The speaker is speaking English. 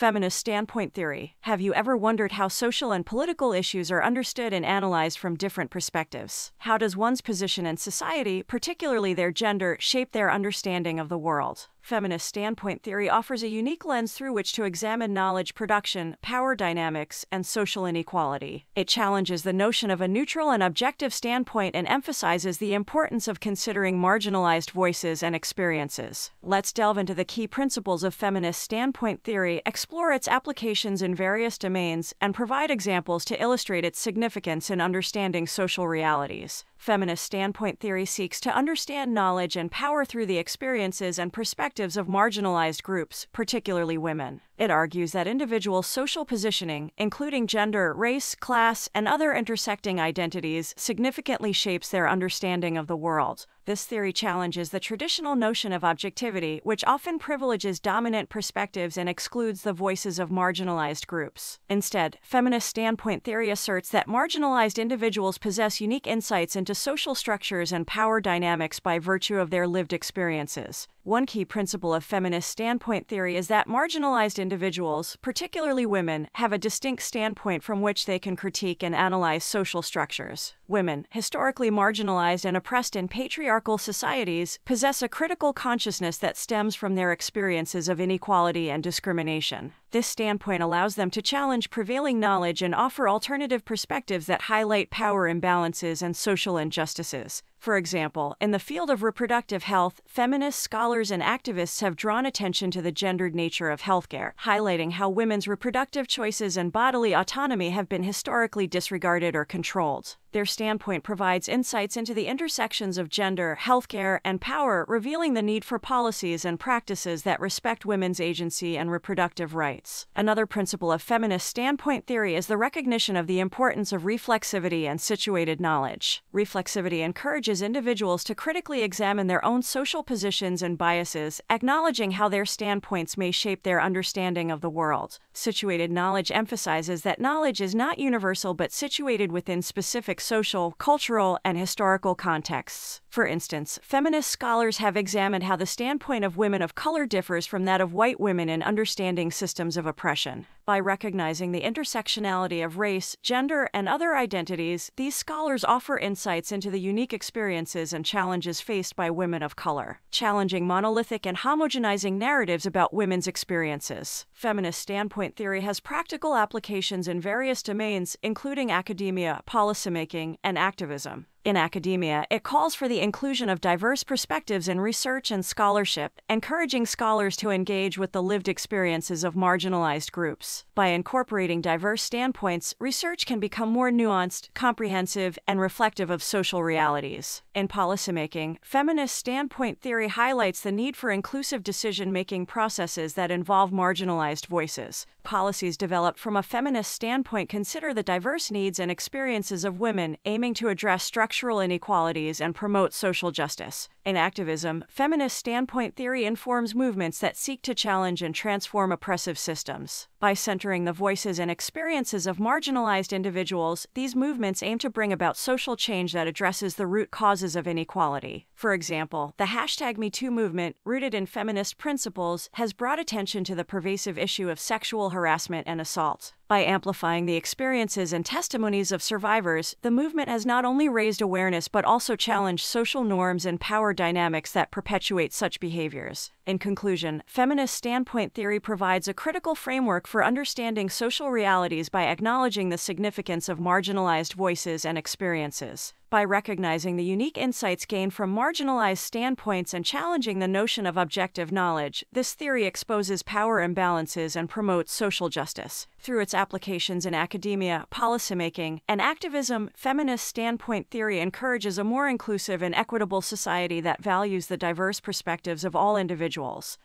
Feminist Standpoint Theory. Have you ever wondered how social and political issues are understood and analyzed from different perspectives? How does one's position in society, particularly their gender, shape their understanding of the world? Feminist standpoint theory offers a unique lens through which to examine knowledge production, power dynamics, and social inequality. It challenges the notion of a neutral and objective standpoint and emphasizes the importance of considering marginalized voices and experiences. Let's delve into the key principles of feminist standpoint theory, explore its applications in various domains, and provide examples to illustrate its significance in understanding social realities. Feminist standpoint theory seeks to understand knowledge and power through the experiences and perspectives of marginalized groups, particularly women. It argues that individual social positioning, including gender, race, class, and other intersecting identities, significantly shapes their understanding of the world. This theory challenges the traditional notion of objectivity, which often privileges dominant perspectives and excludes the voices of marginalized groups. Instead, feminist standpoint theory asserts that marginalized individuals possess unique insights into social structures and power dynamics by virtue of their lived experiences. One key principle of feminist standpoint theory is that marginalized individuals, particularly women, have a distinct standpoint from which they can critique and analyze social structures. Women, historically marginalized and oppressed in patriarchal societies, possess a critical consciousness that stems from their experiences of inequality and discrimination. This standpoint allows them to challenge prevailing knowledge and offer alternative perspectives that highlight power imbalances and social injustices. For example, in the field of reproductive health, feminist scholars and activists have drawn attention to the gendered nature of healthcare, highlighting how women's reproductive choices and bodily autonomy have been historically disregarded or controlled. Their standpoint provides insights into the intersections of gender, healthcare, and power, revealing the need for policies and practices that respect women's agency and reproductive rights. Another principle of feminist standpoint theory is the recognition of the importance of reflexivity and situated knowledge. Reflexivity encourages individuals to critically examine their own social positions and biases, acknowledging how their standpoints may shape their understanding of the world. Situated knowledge emphasizes that knowledge is not universal but situated within specific social, cultural, and historical contexts. For instance, feminist scholars have examined how the standpoint of women of color differs from that of white women in understanding systems of oppression. By recognizing the intersectionality of race, gender, and other identities, these scholars offer insights into the unique experiences and challenges faced by women of color, challenging monolithic and homogenizing narratives about women's experiences. Feminist standpoint theory has practical applications in various domains, including academia, policymaking, and activism. In academia, it calls for the inclusion of diverse perspectives in research and scholarship, encouraging scholars to engage with the lived experiences of marginalized groups. By incorporating diverse standpoints, research can become more nuanced, comprehensive, and reflective of social realities. In policymaking, feminist standpoint theory highlights the need for inclusive decision making processes that involve marginalized voices. Policies developed from a feminist standpoint consider the diverse needs and experiences of women, aiming to address structural inequalities and promote social justice. In activism, feminist standpoint theory informs movements that seek to challenge and transform oppressive systems. By centering the voices and experiences of marginalized individuals, these movements aim to bring about social change that addresses the root causes of inequality. For example, the hashtag MeToo movement, rooted in feminist principles, has brought attention to the pervasive issue of sexual harassment and assault. By amplifying the experiences and testimonies of survivors, the movement has not only raised awareness but also challenged social norms and power dynamics that perpetuate such behaviors. In conclusion, feminist standpoint theory provides a critical framework for understanding social realities by acknowledging the significance of marginalized voices and experiences. By recognizing the unique insights gained from marginalized standpoints and challenging the notion of objective knowledge, this theory exposes power imbalances and promotes social justice. Through its applications in academia, policymaking, and activism, feminist standpoint theory encourages a more inclusive and equitable society that values the diverse perspectives of all individuals.